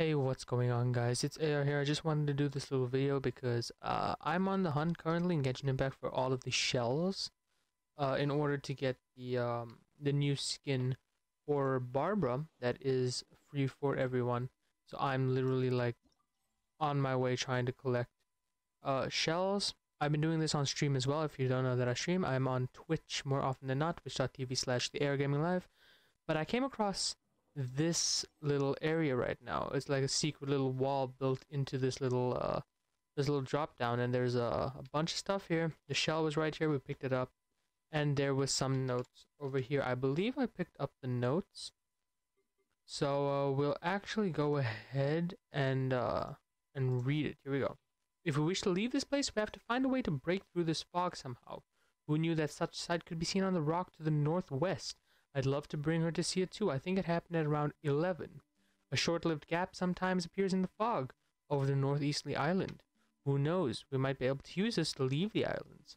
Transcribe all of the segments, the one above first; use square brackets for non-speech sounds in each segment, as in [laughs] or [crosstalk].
Hey, what's going on guys? It's AR here. I just wanted to do this little video because uh, I'm on the hunt currently in Genshin Impact for all of the shells uh, in order to get the um, the new skin for Barbara that is free for everyone. So I'm literally like on my way trying to collect uh, shells. I've been doing this on stream as well. If you don't know that I stream, I'm on Twitch more often than not, twitch.tv slash the AR Gaming Live. But I came across this little area right now. It's like a secret little wall built into this little uh this little drop down and there's a, a bunch of stuff here. The shell was right here, we picked it up. And there was some notes over here. I believe I picked up the notes. So uh, we'll actually go ahead and uh and read it. Here we go. If we wish to leave this place, we have to find a way to break through this fog somehow. Who knew that such sight could be seen on the rock to the northwest? I'd love to bring her to see it too. I think it happened at around 11. A short lived gap sometimes appears in the fog over the northeasterly island. Who knows? We might be able to use this to leave the islands.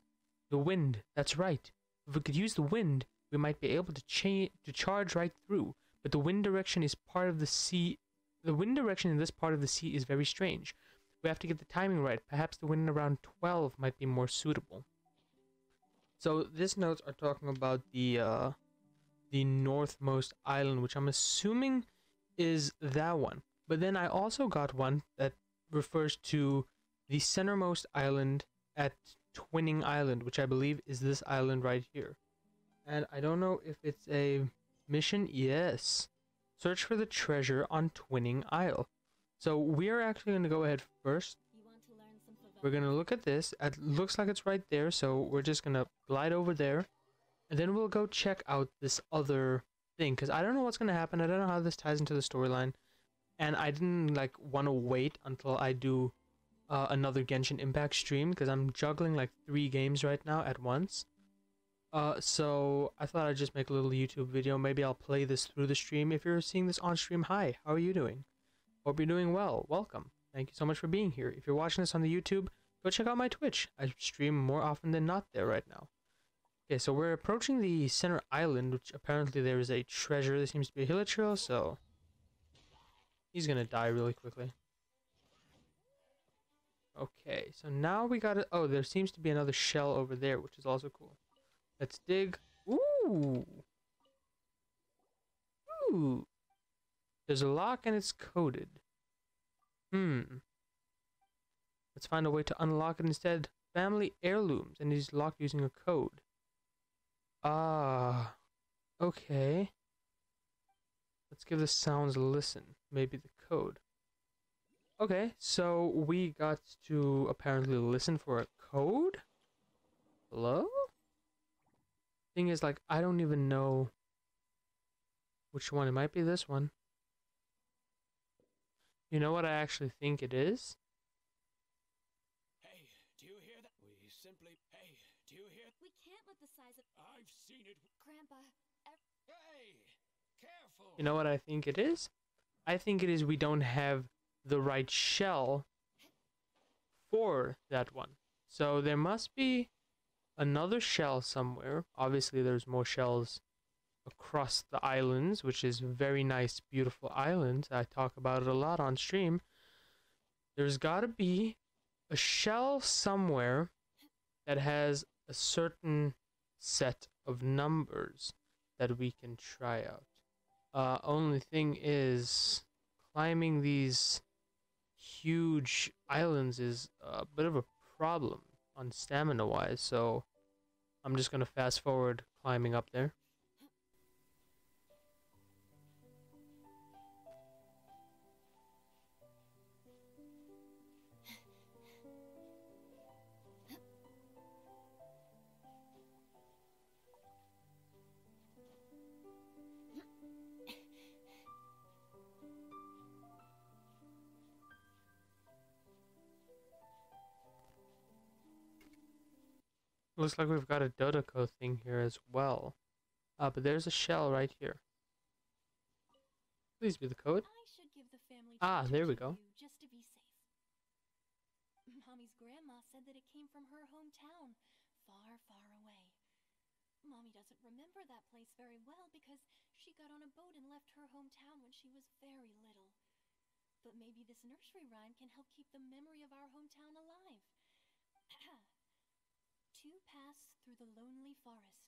The wind, that's right. If we could use the wind, we might be able to cha- to charge right through. But the wind direction is part of the sea. The wind direction in this part of the sea is very strange. We have to get the timing right. Perhaps the wind around 12 might be more suitable. So, these notes are talking about the uh, the northmost island, which I'm assuming is that one. But then I also got one that refers to the centermost island at Twinning Island, which I believe is this island right here. And I don't know if it's a mission. Yes. Search for the treasure on Twinning Isle. So we're actually going to go ahead first. We're going to look at this. It looks like it's right there, so we're just going to glide over there and then we'll go check out this other thing because I don't know what's gonna happen. I don't know how this ties into the storyline, and I didn't like want to wait until I do uh, another Genshin Impact stream because I'm juggling like three games right now at once. Uh, so I thought I'd just make a little YouTube video. Maybe I'll play this through the stream. If you're seeing this on stream, hi, how are you doing? Hope you're doing well. Welcome. Thank you so much for being here. If you're watching this on the YouTube, go check out my Twitch. I stream more often than not there right now. Okay, so we're approaching the center island, which apparently there is a treasure. There seems to be a hilichurl, so he's gonna die really quickly. Okay, so now we got it. Oh, there seems to be another shell over there, which is also cool. Let's dig. Ooh. Ooh. There's a lock and it's coded. Hmm. Let's find a way to unlock it instead. Family heirlooms, and he's locked using a code. Ah, okay. Let's give the sounds a listen. Maybe the code. Okay, so we got to apparently listen for a code? Hello? Thing is, like, I don't even know which one. It might be this one. You know what I actually think it is? Grandpa. Hey, careful. You know what I think it is? I think it is we don't have the right shell for that one. So there must be another shell somewhere. Obviously, there's more shells across the islands, which is very nice, beautiful islands. I talk about it a lot on stream. There's got to be a shell somewhere that has a certain set of numbers that we can try out. Uh, only thing is, climbing these huge islands is a bit of a problem on stamina wise, so I'm just gonna fast forward climbing up there. Looks like we've got a Dodoco thing here as well. Uh, but there's a shell right here. Please be the code. The ah, there we go. Just to be safe. Mommy's grandma said that it came from her hometown, far, far away. Mommy doesn't remember that place very well because she got on a boat and left her hometown when she was very little. But maybe this nursery rhyme can help keep the memory of our hometown alive. Two paths through the lonely forest.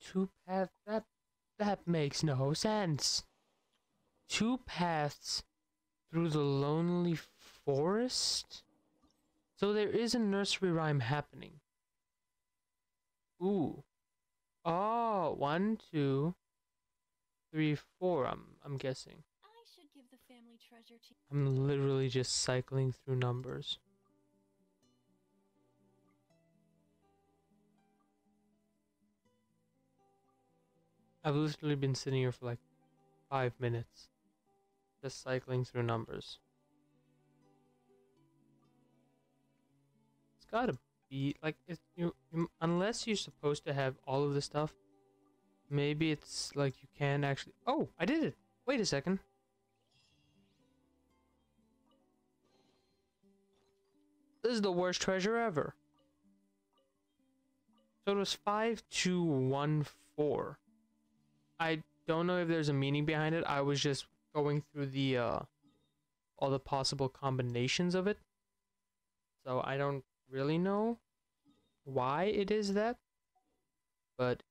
Two paths. That that makes no sense. Two paths through the lonely forest. So there is a nursery rhyme happening. Ooh. Oh, one, two, three, four. I'm I'm guessing. I should give the family treasure to I'm literally just cycling through numbers. I've literally been sitting here for like five minutes, just cycling through numbers. It's gotta be like it's you, you unless you're supposed to have all of this stuff. Maybe it's like you can actually. Oh, I did it. Wait a second. This is the worst treasure ever. So it was 5214. I don't know if there's a meaning behind it. I was just going through the uh all the possible combinations of it. So I don't really know why it is that. But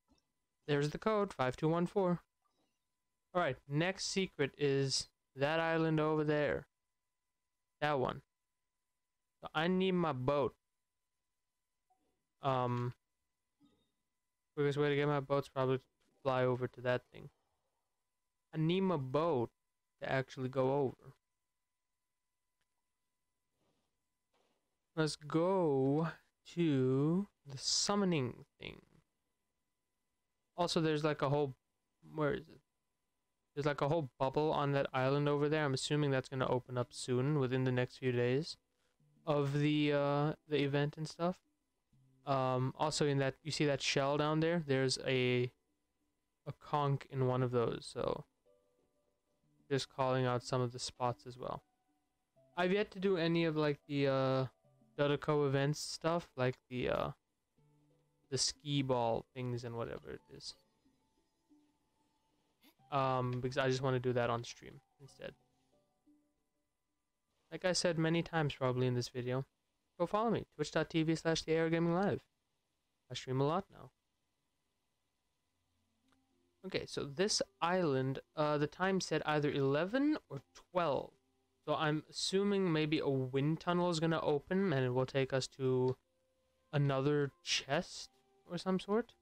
there's the code 5214. All right, next secret is that island over there. That one. So I need my boat. Um, quickest way to get my boat's probably fly over to that thing. I need my boat to actually go over. Let's go to the summoning thing. Also, there's like a whole. Where is it? There's like a whole bubble on that island over there. I'm assuming that's gonna open up soon, within the next few days of the uh the event and stuff. Um also in that you see that shell down there, there's a a conch in one of those, so just calling out some of the spots as well. I've yet to do any of like the uh Dodoco events stuff, like the uh the ski ball things and whatever it is. Um because I just want to do that on stream instead. Like I said many times probably in this video, go follow me, twitch.tv slash the Live. I stream a lot now. Okay, so this island, uh, the time said either 11 or 12. So I'm assuming maybe a wind tunnel is going to open and it will take us to another chest or some sort.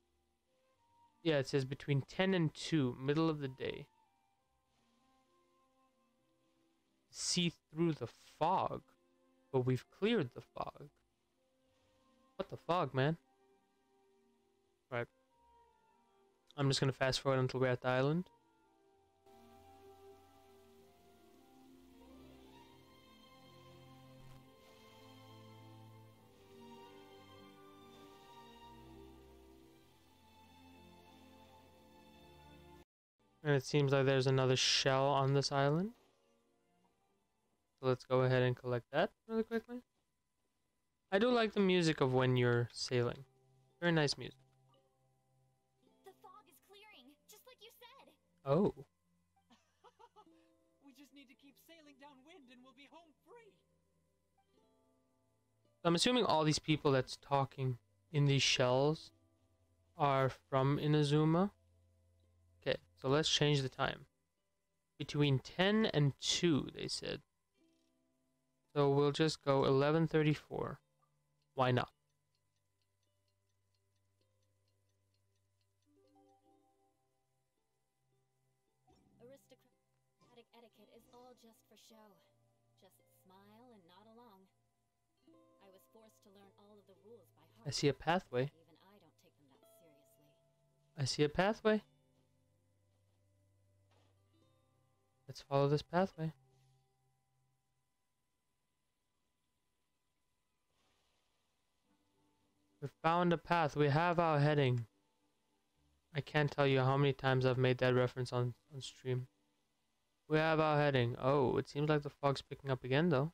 Yeah, it says between 10 and 2, middle of the day. see through the fog, but we've cleared the fog. What the fog, man? I'm just gonna fast forward until we're at the island. And it seems like there's another shell on this island. So let's go ahead and collect that really quickly. I do like the music of when you're sailing. Very nice music. Oh. [laughs] we just need to keep sailing downwind and we'll be home free. I'm assuming all these people that's talking in these shells are from Inazuma. Okay, so let's change the time. Between 10 and 2, they said. So we'll just go 1134. Why not? I see a pathway. I don't take them that seriously. I see a pathway. Let's follow this pathway. We found a path. We have our heading. I can't tell you how many times I've made that reference on, on stream. We have our heading. Oh, it seems like the fog's picking up again, though.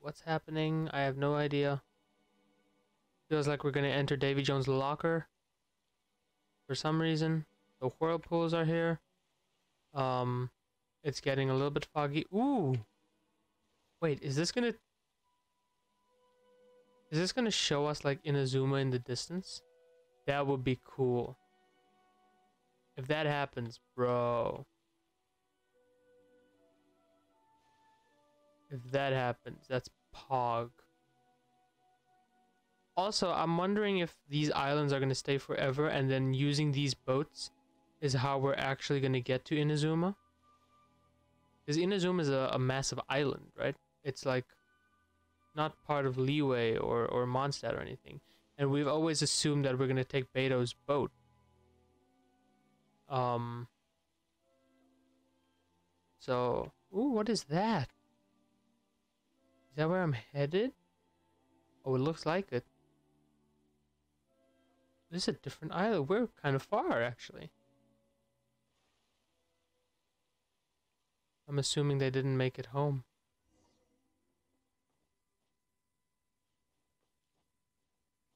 What's happening? I have no idea. Feels like we're gonna enter Davy Jones' locker. for some reason. The whirlpools are here. Um, it's getting a little bit foggy. Ooh. Wait, is this gonna... Is this gonna show us like Inazuma in the distance? That would be cool. If that happens, bro. If that happens, that's Pog. Also, I'm wondering if these islands are going to stay forever and then using these boats is how we're actually going to get to Inazuma. Because Inazuma is a, a massive island, right? It's like not part of Liyue or, or Mondstadt or anything. And we've always assumed that we're going to take Beidou's boat. Um. So, ooh, what is that? Is that where I'm headed? Oh, it looks like it. This is a different island. We're kind of far, actually. I'm assuming they didn't make it home.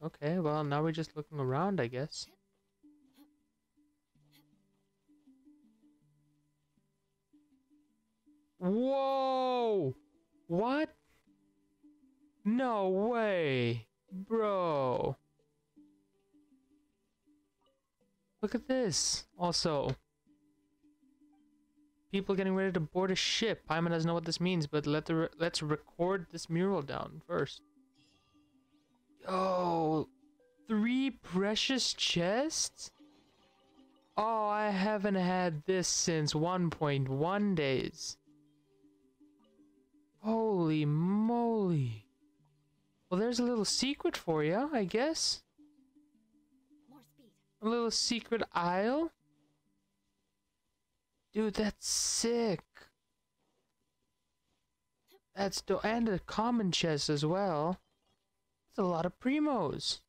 Okay, well, now we're just looking around, I guess. Whoa! What? No way! Bro! Look at this! Also, people getting ready to board a ship. Paimon doesn't know what this means, but let the re let's record this mural down first. Yo! Three precious chests? Oh, I haven't had this since 1.1 days. Holy moly. Well, there's a little secret for you, I guess. More speed. A little secret aisle. Dude, that's sick. That's do and a common chest as well. That's a lot of primos.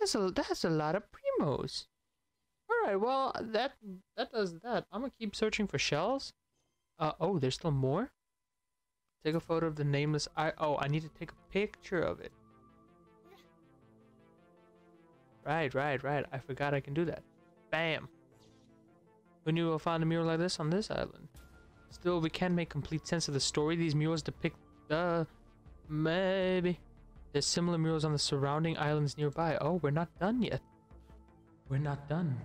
That's a that's a lot of primos. All right, well that that does that. I'm gonna keep searching for shells. Uh oh, there's still more. Take a photo of the nameless I oh, I need to take a picture of it. Right, right, right. I forgot I can do that. Bam. Who knew we'll find a mural like this on this island? Still, we can't make complete sense of the story these murals depict. Uh, maybe. There's similar murals on the surrounding islands nearby. Oh, we're not done yet. We're not done.